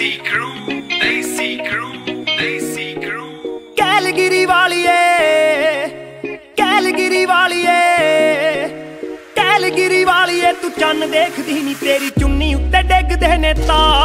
ਦੇਸੀ ਕਰੂ Desi crew Desi crew Calgary ਵਾਲੀਏ Calgary ਵਾਲੀਏ Calgary ਵਾਲੀਏ, ਤੂੰ ਚੰਨ ਦੇਖਦੀ ਨਹੀਂ ਤੇਰੀ ਚੁੰਨੀ ਉੱਤੇ ਡਿੱਗਦੇ ਨੇ ਤਾਰੇ।